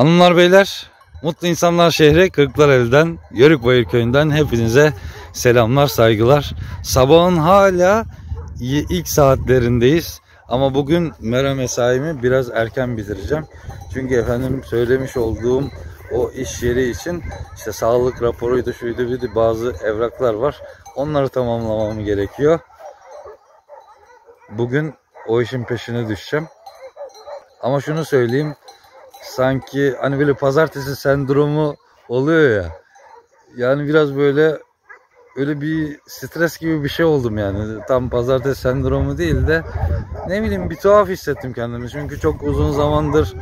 Hanımlar beyler, Mutlu İnsanlar Şehri Kırklareli'den, Yörükbayır Köyü'nden hepinize selamlar, saygılar. Sabahın hala ilk saatlerindeyiz. Ama bugün mera mesaimi biraz erken bitireceğim. Çünkü efendim söylemiş olduğum o iş yeri için işte sağlık raporuydu, şuydu buydu bazı evraklar var. Onları tamamlamam gerekiyor. Bugün o işin peşine düşeceğim. Ama şunu söyleyeyim. Sanki hani böyle pazartesi sendromu oluyor ya. Yani biraz böyle öyle bir stres gibi bir şey oldum yani. Tam pazartesi sendromu değil de ne bileyim bir tuhaf hissettim kendimi. Çünkü çok uzun zamandır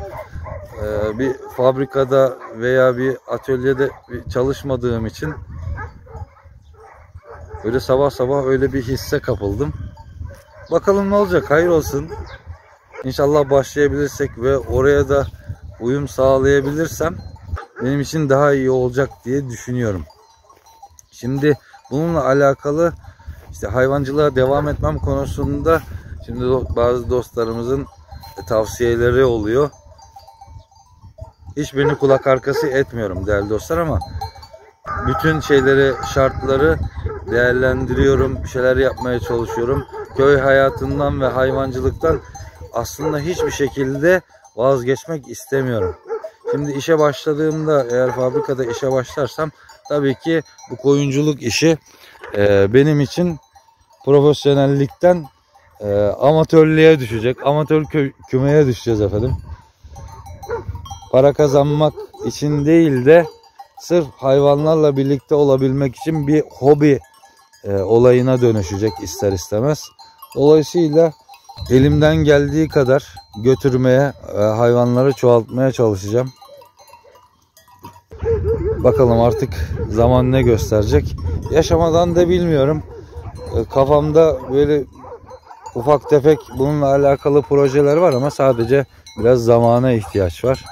e, bir fabrikada veya bir atölyede çalışmadığım için öyle sabah sabah öyle bir hisse kapıldım. Bakalım ne olacak hayır olsun. İnşallah başlayabilirsek ve oraya da uyum sağlayabilirsem benim için daha iyi olacak diye düşünüyorum. Şimdi bununla alakalı işte hayvancılığa devam etmem konusunda şimdi bazı dostlarımızın tavsiyeleri oluyor. Hiçbirini kulak arkası etmiyorum değerli dostlar ama bütün şeyleri, şartları değerlendiriyorum. Bir şeyler yapmaya çalışıyorum. Köy hayatından ve hayvancılıktan aslında hiçbir şekilde vazgeçmek istemiyorum. Şimdi işe başladığımda eğer fabrikada işe başlarsam tabii ki bu koyunculuk işi e, benim için profesyonellikten e, amatörlüğe düşecek. Amatör kö- kümeye düşeceğiz efendim. Para kazanmak için değil de sırf hayvanlarla birlikte olabilmek için bir hobi e, olayına dönüşecek ister istemez. Dolayısıyla elimden geldiği kadar götürmeye, e, hayvanları çoğaltmaya çalışacağım. Bakalım artık zaman ne gösterecek. Yaşamadan da bilmiyorum. E, Kafamda böyle ufak tefek bununla alakalı projeler var ama sadece biraz zamana ihtiyaç var.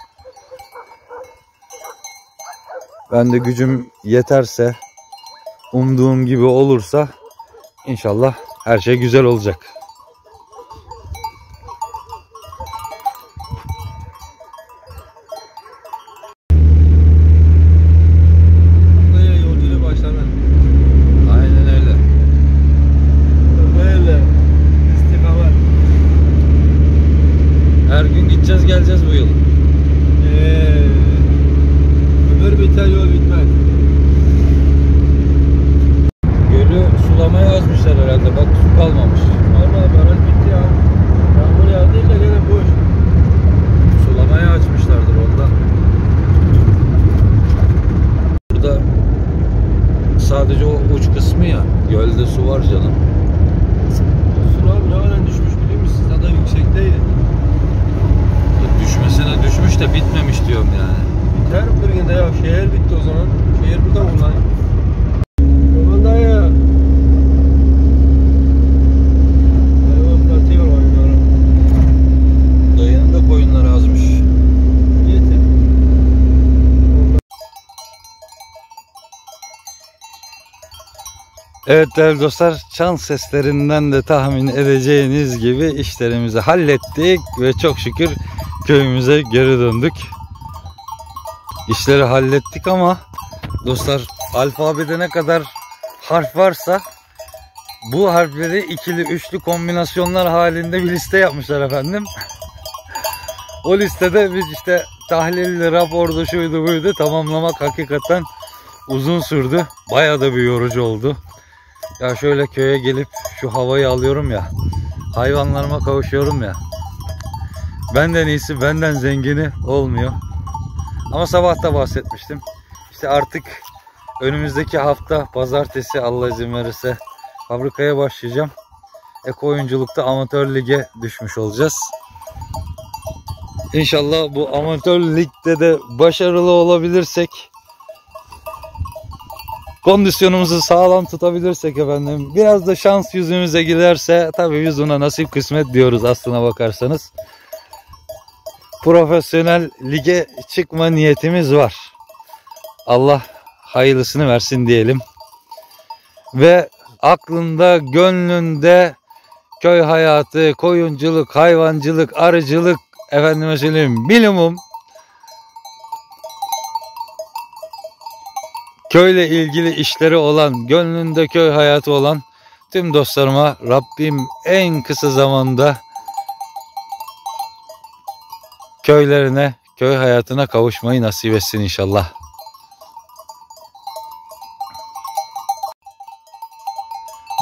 Ben de gücüm yeterse, umduğum gibi olursa inşallah her şey güzel olacak. Buraya yolculuğu başladı. Aynen öyle. Böyle istikamet. Her gün gideceğiz geleceğiz bu yıl. Ee, ömür biter yol bitmez. Gölü sulamaya yazmışlar herhalde. Bak su kalmamış. Vallahi baraj bitti ya. Yağmur yağdı da gene boş. Sulamaya açmışlardır ondan. Burada sadece o uç kısmı ya. Gölde su var canım. Sular ne kadar düşmüş biliyor musun? Zaten yüksekteydi. Düşmesine düşmüş de bitmemiş diyorum yani. Biter mi bir günde ya? Şehir bitti o zaman. Şehir burada mı lan? Aman da ya. Hayvan pratiği var hayvanlara. Dayının da koyunları azmış. Yeter. Evet değerli dostlar çan seslerinden de tahmin edeceğiniz gibi işlerimizi hallettik ve çok şükür köyümüze geri döndük. İşleri hallettik ama dostlar alfabede ne kadar harf varsa bu harfleri ikili üçlü kombinasyonlar halinde bir liste yapmışlar efendim. O listede biz işte tahlilli rapordu şuydu buydu tamamlamak hakikaten uzun sürdü. Bayağı da bir yorucu oldu. Ya şöyle köye gelip şu havayı alıyorum ya. Hayvanlarıma kavuşuyorum ya. Benden iyisi benden zengini olmuyor. Ama sabah da bahsetmiştim. İşte artık önümüzdeki hafta pazartesi Allah izin verirse fabrikaya başlayacağım. Eko oyunculukta amatör lige düşmüş olacağız. İnşallah bu amatör ligde de başarılı olabilirsek kondisyonumuzu sağlam tutabilirsek efendim biraz da şans yüzümüze giderse tabii biz buna nasip kısmet diyoruz aslına bakarsanız. Profesyonel lige çıkma niyetimiz var. Allah hayırlısını versin diyelim. Ve aklında, gönlünde köy hayatı, koyunculuk, hayvancılık, arıcılık, efendime söyleyeyim minimum köyle ilgili işleri olan, gönlünde köy hayatı olan tüm dostlarıma Rabbim en kısa zamanda köylerine, köy hayatına kavuşmayı nasip etsin inşallah.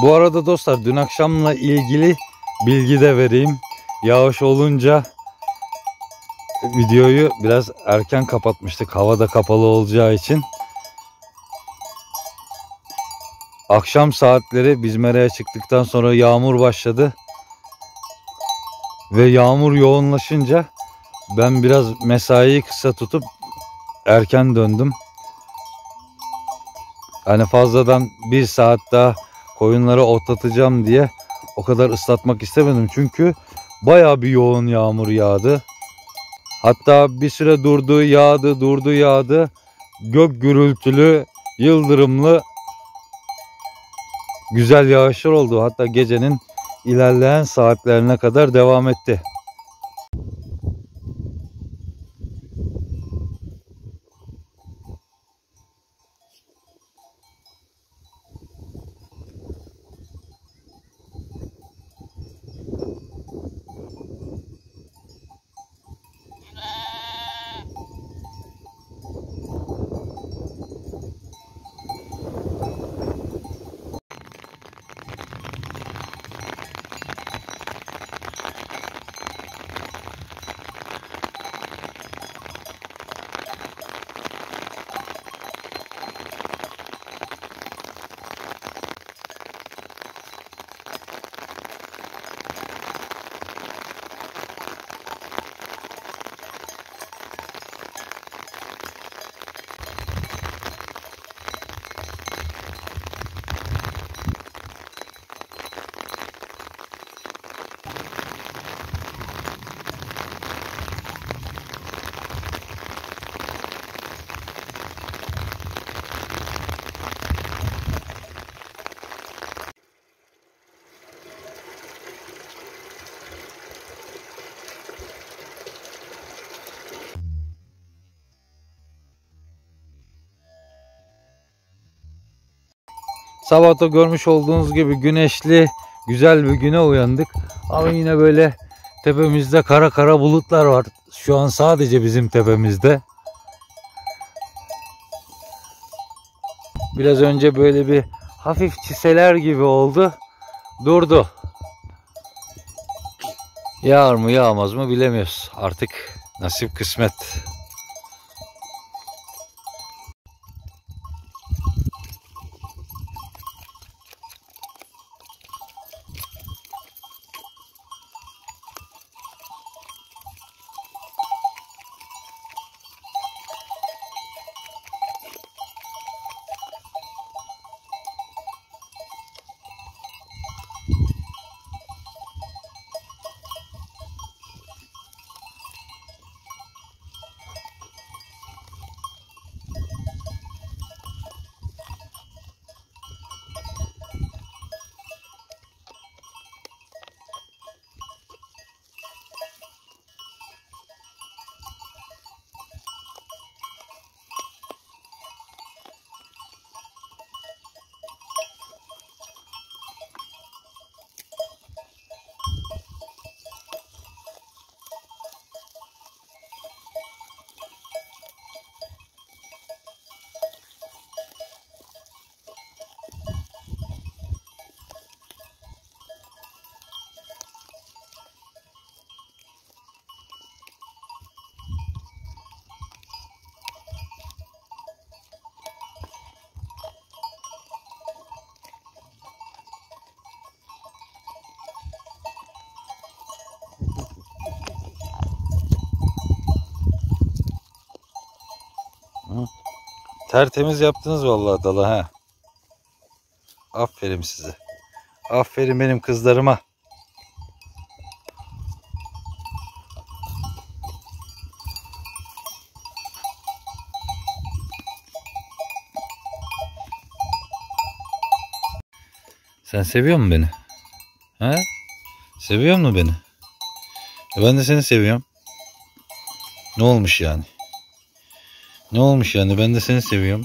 Bu arada dostlar dün akşamla ilgili bilgi de vereyim. Yağış olunca videoyu biraz erken kapatmıştık. Hava da kapalı olacağı için. Akşam saatleri biz meraya çıktıktan sonra yağmur başladı. Ve yağmur yoğunlaşınca ben biraz mesaiyi kısa tutup erken döndüm. Hani fazladan bir saat daha koyunları otlatacağım diye o kadar ıslatmak istemedim. Çünkü baya bir yoğun yağmur yağdı. Hatta bir süre durdu, yağdı, durdu, yağdı. Gök gürültülü, yıldırımlı güzel yağışlar oldu. Hatta gecenin ilerleyen saatlerine kadar devam etti. Sabahta görmüş olduğunuz gibi güneşli güzel bir güne uyandık. Ama yine böyle tepemizde kara kara bulutlar var. Şu an sadece bizim tepemizde. Biraz önce böyle bir hafif çiseler gibi oldu. Durdu. Yağar mı yağmaz mı bilemiyoruz. Artık nasip kısmet. Tertemiz yaptınız vallahi dalı ha. Aferin size. Aferin benim kızlarıma. Sen seviyor musun beni? He? Seviyor musun beni? E ben de seni seviyorum. Ne olmuş yani? Ne olmuş yani ben de seni seviyorum.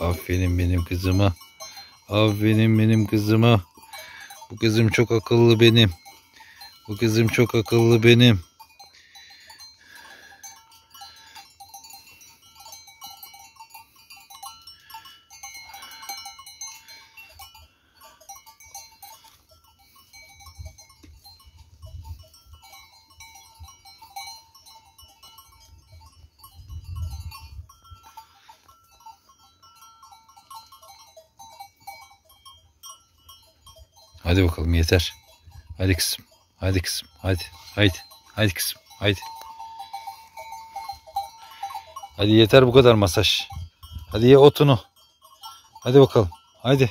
Aferin benim kızıma. Aferin benim kızıma. Bu kızım çok akıllı benim. Bu kızım çok akıllı benim. Hadi bakalım yeter. Hadi kızım. Hadi kızım. Hadi. Haydi. Hadi kızım. Haydi. Hadi yeter bu kadar masaj. Hadi ye otunu. Hadi bakalım. Hadi.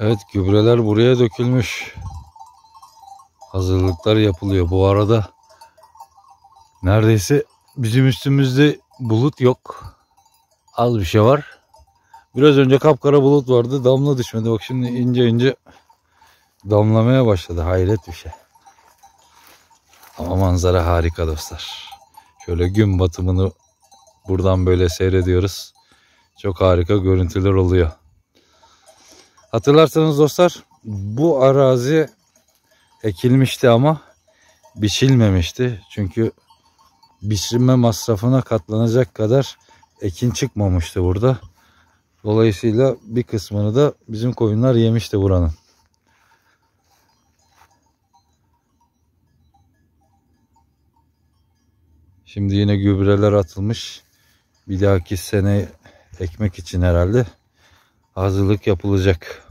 Evet gübreler buraya dökülmüş. Hazırlıklar yapılıyor. Bu arada neredeyse bizim üstümüzde bulut yok. Az bir şey var. Biraz önce kapkara bulut vardı. Damla düşmedi. Bak şimdi ince ince damlamaya başladı. Hayret bir şey. Ama manzara harika dostlar. Şöyle gün batımını buradan böyle seyrediyoruz. Çok harika görüntüler oluyor. Hatırlarsanız dostlar bu arazi ekilmişti ama biçilmemişti. Çünkü biçilme masrafına katlanacak kadar ekin çıkmamıştı burada. Dolayısıyla bir kısmını da bizim koyunlar yemişti buranın. Şimdi yine gübreler atılmış. Bir dahaki sene ekmek için herhalde hazırlık yapılacak.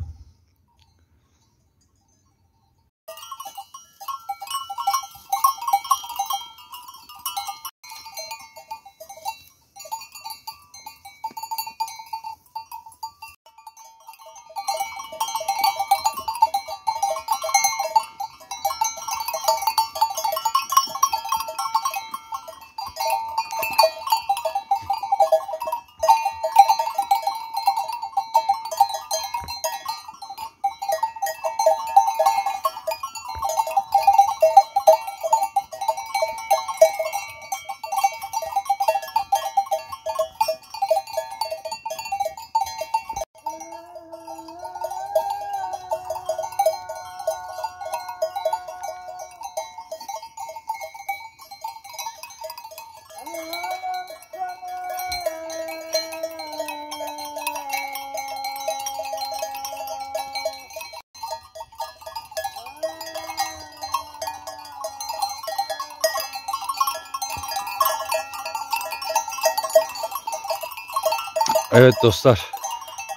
Evet dostlar.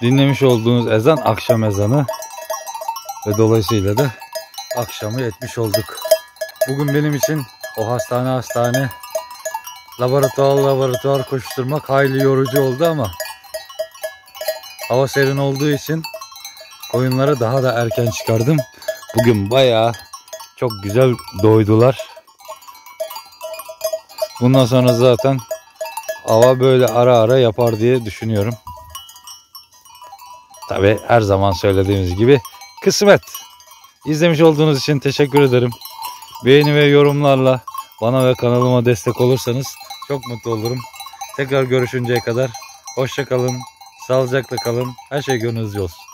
Dinlemiş olduğunuz ezan akşam ezanı. Ve dolayısıyla da akşamı etmiş olduk. Bugün benim için o hastane hastane laboratuvar laboratuvar koşturmak hayli yorucu oldu ama hava serin olduğu için koyunları daha da erken çıkardım. Bugün bayağı çok güzel doydular. Bundan sonra zaten hava böyle ara ara yapar diye düşünüyorum. Tabi her zaman söylediğimiz gibi kısmet. İzlemiş olduğunuz için teşekkür ederim. Beğeni ve yorumlarla bana ve kanalıma destek olursanız çok mutlu olurum. Tekrar görüşünceye kadar hoşça kalın, sağlıcakla kalın. Her şey gönlünüzce olsun.